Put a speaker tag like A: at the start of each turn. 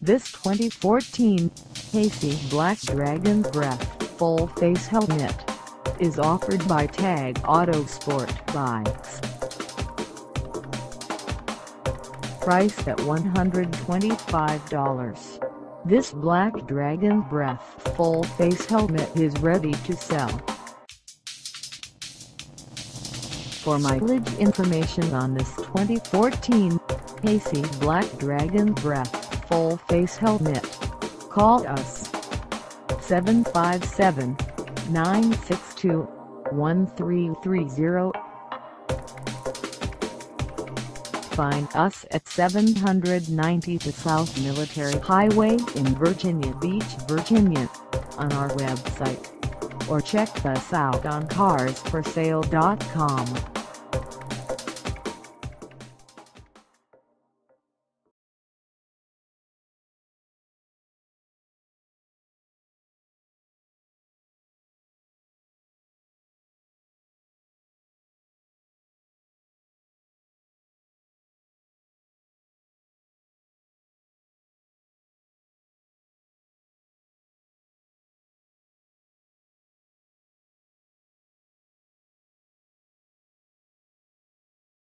A: This 2014 HCI Black Dragon Breath full face helmet is offered by Tag Autosport Bikes. Priced at $125, this Black Dragon Breath full face helmet is ready to sell. For mileage information on this 2014 HCI Black Dragon Breath full face helmet, call us 757-962-1330. Find us at 790 South Military Highway in Virginia Beach, Virginia, on our website, or check us out on carsforsale.com.